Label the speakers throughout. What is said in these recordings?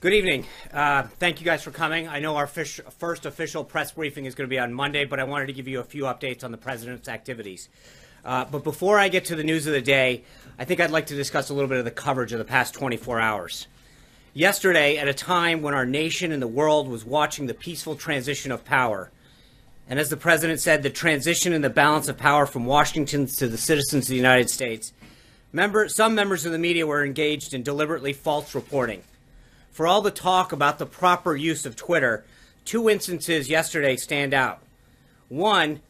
Speaker 1: Good evening. Uh, thank you guys for coming. I know our fish, first official press briefing is going to be on Monday, but I wanted to give you a few updates on the president's activities. Uh, but before I get to the news of the day, I think I'd like to discuss a little bit of the coverage of the past 24 hours. Yesterday, at a time when our nation and the world was watching the peaceful transition of power, and as the president said, the transition in the balance of power from Washington to the citizens of the United States, member, some members of the media were engaged in deliberately false reporting. For all the talk about the proper use of Twitter, two instances yesterday stand out. One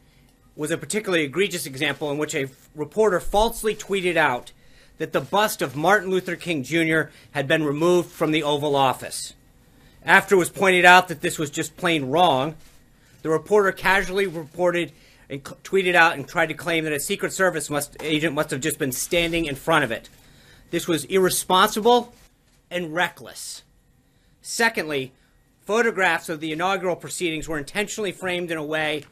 Speaker 1: was a particularly egregious example in which a reporter falsely tweeted out that the bust of Martin Luther King Jr. had been removed from the Oval Office. After it was pointed out that this was just plain wrong, the reporter casually reported and tweeted out and tried to claim that a Secret Service must, agent must have just been standing in front of it. This was irresponsible and reckless. Secondly, photographs of the inaugural proceedings were intentionally framed in a way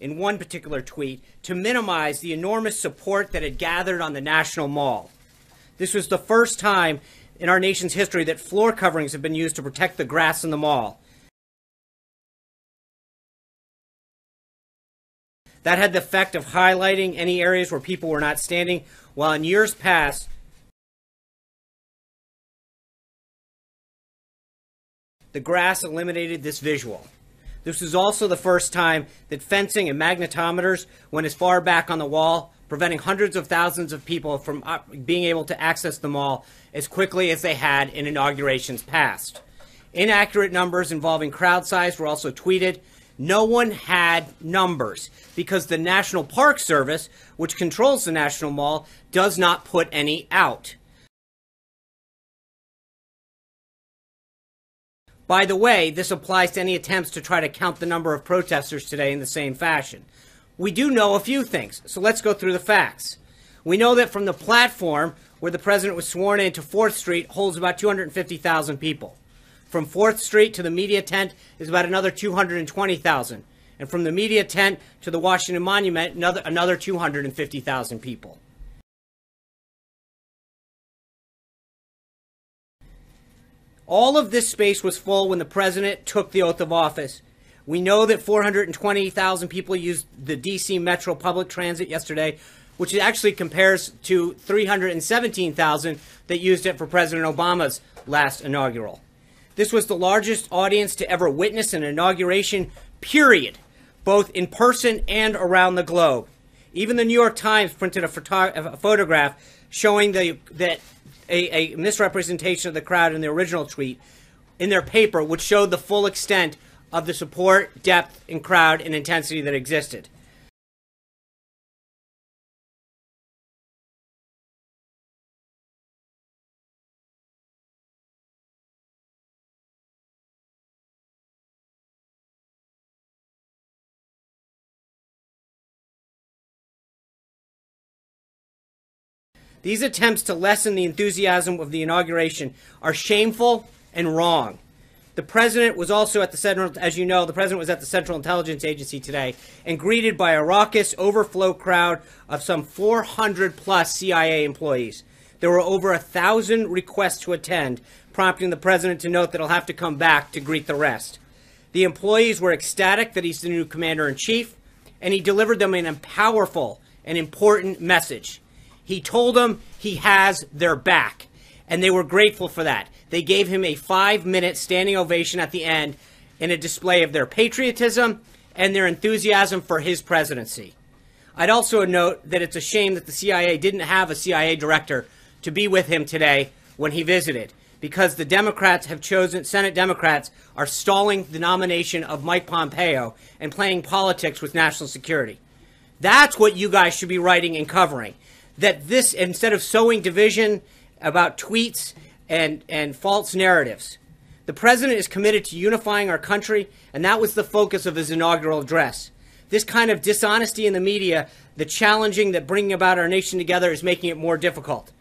Speaker 1: in one particular tweet to minimize the enormous support that had gathered on the National Mall. This was the first time in our nation's history that floor coverings have been used to protect the grass in the mall. That had the effect of highlighting any areas where people were not standing, while in years past, the grass eliminated this visual. This was also the first time that fencing and magnetometers went as far back on the wall, preventing hundreds of thousands of people from uh, being able to access the mall as quickly as they had in inaugurations past. Inaccurate numbers involving crowd size were also tweeted. No one had numbers because the National Park Service, which controls the National Mall, does not put any out. By the way, this applies to any attempts to try to count the number of protesters today in the same fashion. We do know a few things, so let's go through the facts. We know that from the platform where the president was sworn in to 4th Street holds about 250,000 people. From 4th Street to the media tent is about another 220,000. And from the media tent to the Washington Monument, another, another 250,000 people. All of this space was full when the president took the oath of office. We know that 420,000 people used the DC Metro public transit yesterday, which actually compares to 317,000 that used it for President Obama's last inaugural. This was the largest audience to ever witness an inauguration, period, both in person and around the globe. Even the New York Times printed a, photo- a photograph showing the, that a, a misrepresentation of the crowd in the original tweet in their paper, which showed the full extent of the support, depth, and crowd and intensity that existed. These attempts to lessen the enthusiasm of the inauguration are shameful and wrong. The president was also at the Central, as you know, the president was at the Central Intelligence Agency today and greeted by a raucous overflow crowd of some 400 plus CIA employees. There were over a thousand requests to attend, prompting the president to note that he'll have to come back to greet the rest. The employees were ecstatic that he's the new commander in chief, and he delivered them a powerful and important message. He told them he has their back, and they were grateful for that. They gave him a five minute standing ovation at the end in a display of their patriotism and their enthusiasm for his presidency. I'd also note that it's a shame that the CIA didn't have a CIA director to be with him today when he visited because the Democrats have chosen, Senate Democrats are stalling the nomination of Mike Pompeo and playing politics with national security. That's what you guys should be writing and covering that this, instead of sowing division about tweets and, and false narratives, the president is committed to unifying our country, and that was the focus of his inaugural address. This kind of dishonesty in the media, the challenging that bringing about our nation together is making it more difficult.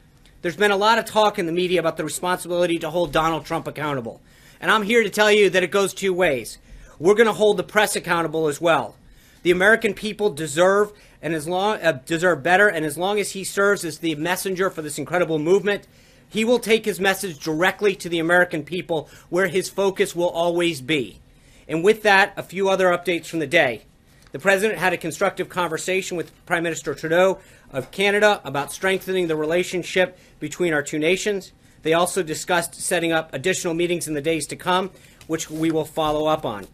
Speaker 1: There's been a lot of talk in the media about the responsibility to hold Donald Trump accountable. And I'm here to tell you that it goes two ways. We're going to hold the press accountable as well. The American people deserve and as long uh, deserve better, and as long as he serves as the messenger for this incredible movement, He will take his message directly to the American people, where his focus will always be. And with that, a few other updates from the day. The president had a constructive conversation with Prime Minister Trudeau of Canada about strengthening the relationship between our two nations. They also discussed setting up additional meetings in the days to come, which we will follow up on.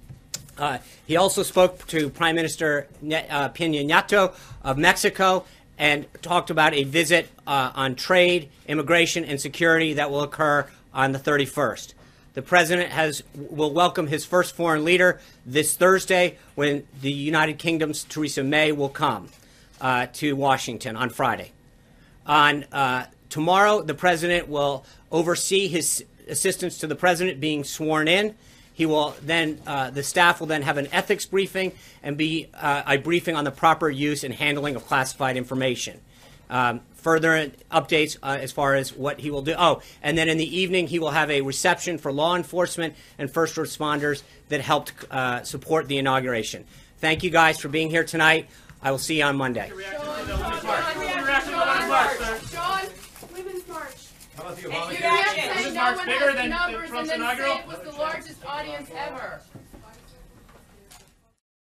Speaker 1: Uh, he also spoke to Prime Minister uh, Peña Nieto of Mexico and talked about a visit uh, on trade, immigration, and security that will occur on the 31st. The president has will welcome his first foreign leader this Thursday when the United Kingdom's Theresa May will come uh, to Washington on Friday. On uh, tomorrow, the president will oversee his assistants to the president being sworn in. He will then, uh, the staff will then have an ethics briefing and be uh, a briefing on the proper use and handling of classified information. Um, further updates uh, as far as what he will do. Oh, and then in the evening, he will have a reception for law enforcement and first responders that helped uh, support the inauguration. Thank you guys for being here tonight. I will see you on Monday.
Speaker 2: Sean, Women's March.
Speaker 3: The
Speaker 2: can't say no one
Speaker 4: bigger
Speaker 2: has
Speaker 4: than
Speaker 2: the numbers
Speaker 4: Trump's
Speaker 2: and then
Speaker 4: inaugural?
Speaker 2: say it was the largest audience ever.